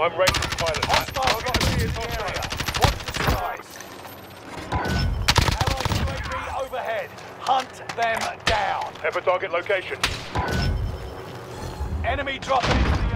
I'm ready to pilot that. Hostiles dropping into the area. Watch the skies. Allied UAV overhead. Hunt them down. Pepper target location. Enemy dropping